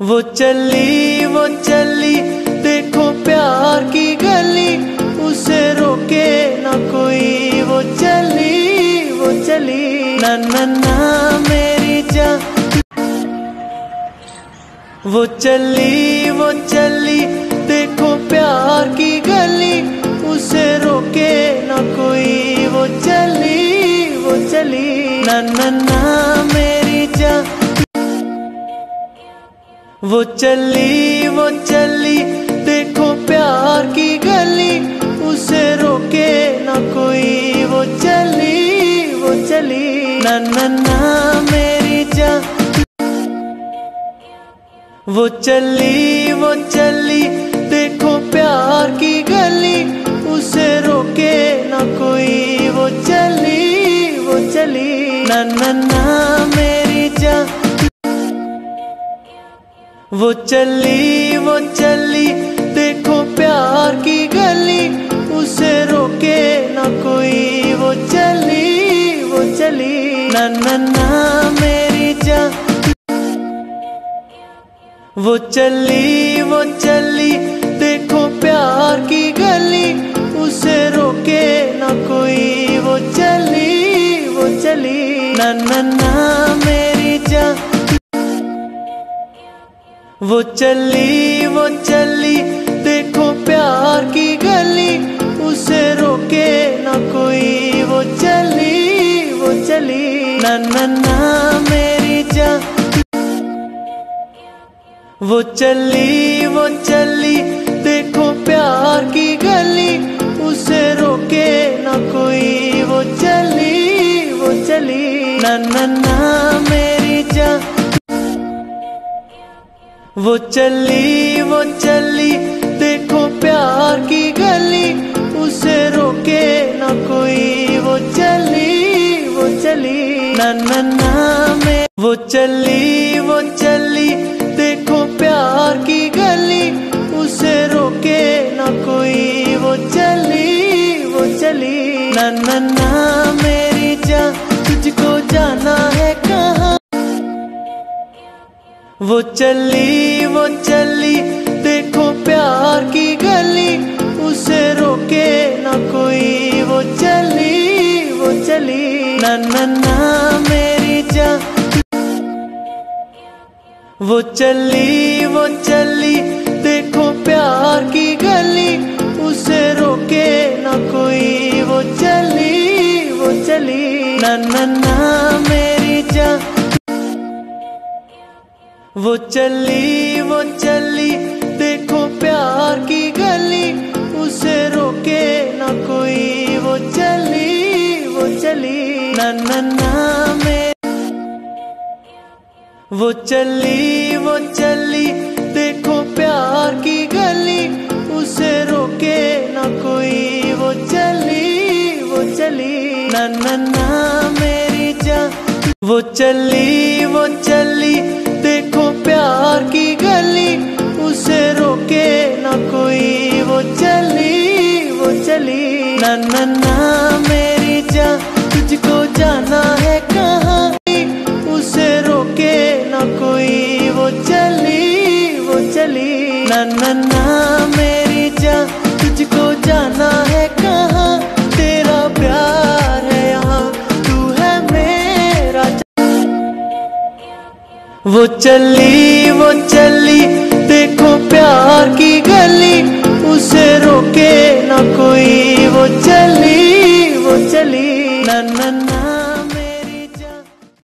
वो चली वो चली, देखो प्यार की गली, उसे रोके ना कोई। वो चली वो चली, ना ना ना, मेरी जान। वो चली वो चली, देखो प्यार की गली, उसे रोके ना कोई। वो चली वो चली, ना ना ना, मेरी वो चली वो चली, देखो प्यार की गली, उसे रोके ना कोई। वो चली वो चली, ना ना ना, मेरी जान। वो चली वो चली, देखो प्यार की गली, उसे रोके ना कोई। वो चली वो चली, ना ना ना। वो चली वो चली, देखो प्यार की गली, उसे रोके ना कोई। वो चली वो चली, ना ना ना, मेरी जान। वो चली वो चली, देखो प्यार की गली, उसे रोके ना कोई। वो चली वो चली, ना ना ना, मेरी वो चली वो चली, देखो प्यार की गली, उसे रोके ना कोई। वो चली वो चली, ना ना ना, मेरी जान। वो चली वो चली, देखो प्यार की गली, उसे रोके ना कोई। वो चली वो चली, ना ना ना। वो चली वो चली, देखो प्यार की गली, उसे रोके ना कोई। वो चली वो चली, ना ना ना में। वो चली वो चली, देखो प्यार की गली, उसे रोके ना कोई। वो चली वो चली, ना ना ना मेरी जान, तुझको जाना है। वो चली वो चली, देखो प्यार की गली, उसे रोके ना कोई। वो चली वो चली, ना ना ना, मेरी जान। वो चली वो चली, देखो प्यार की गली, उसे रोके ना कोई। वो चली वो चली, ना ना ना, मेरी वो चली वो चली देखो प्यार की गली उसे रोके ना कोई वो चली वो चली ना ना ना में वो चली वो चली देखो प्यार की गली उसे रोके ना कोई वो चली वो चली ना ना ना मेरी जान वो चली वो चली देखो प्यार की गली, उसे रोके ना कोई, वो चली वो चली। ना ना ना, मेरी जान, तुझको जाना है कहाँ उसे रोके ना कोई, वो चली वो चली। ना ना वो चली वो चली, देखो प्यार की गली, उसे रोके ना कोई। वो चली वो चली, ना ना ना।